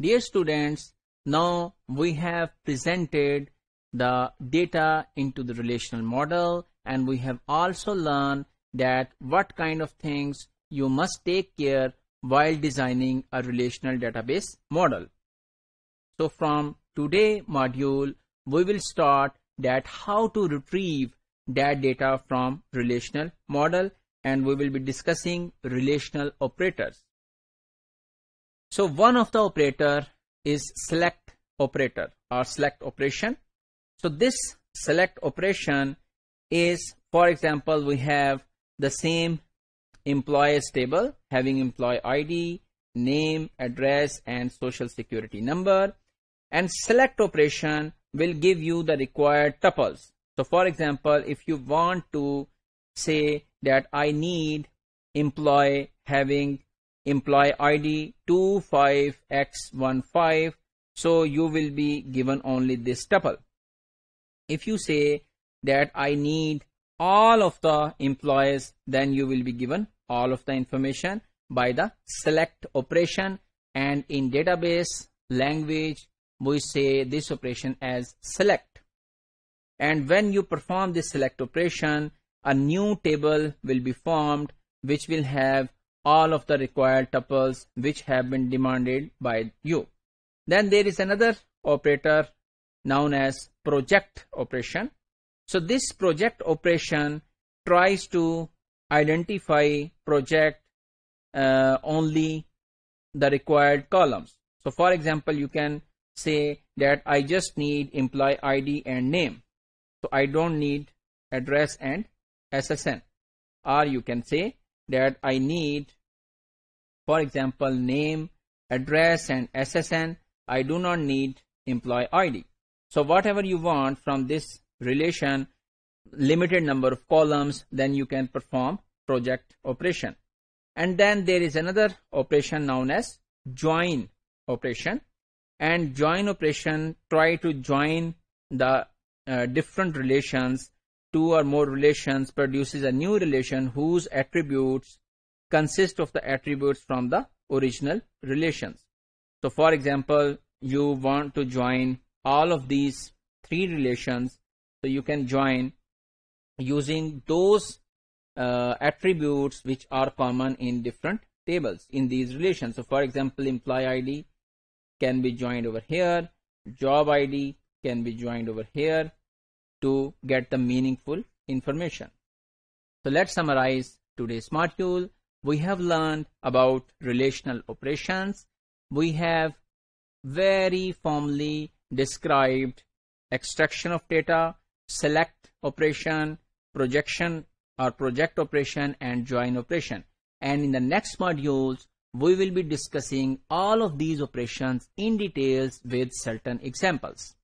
Dear students, now we have presented the data into the relational model and we have also learned that what kind of things you must take care while designing a relational database model. So from today module, we will start that how to retrieve that data from relational model and we will be discussing relational operators. So one of the operator is select operator or select operation. So this select operation is, for example, we have the same employees table having employee ID, name, address and social security number and select operation will give you the required tuples. So for example, if you want to say that I need employee having employee ID 25x15 so you will be given only this tuple. If you say that I need all of the employees then you will be given all of the information by the select operation. And in database language we say this operation as select. And when you perform this select operation a new table will be formed which will have all of the required tuples which have been demanded by you. Then there is another operator known as project operation. So this project operation tries to identify project uh, only the required columns. So for example, you can say that I just need employee ID and name. So I don't need address and SSN. Or you can say that I need, for example, name, address and SSN. I do not need employee ID. So whatever you want from this relation, limited number of columns, then you can perform project operation. And then there is another operation known as join operation. And join operation try to join the uh, different relations two or more relations produces a new relation whose attributes consist of the attributes from the original relations. So for example, you want to join all of these three relations. So you can join using those uh, attributes which are common in different tables in these relations. So for example, employee ID can be joined over here, job ID can be joined over here, to get the meaningful information. So let's summarize today's module. We have learned about relational operations. We have very formally described extraction of data, select operation, projection or project operation and join operation. And in the next modules, we will be discussing all of these operations in details with certain examples.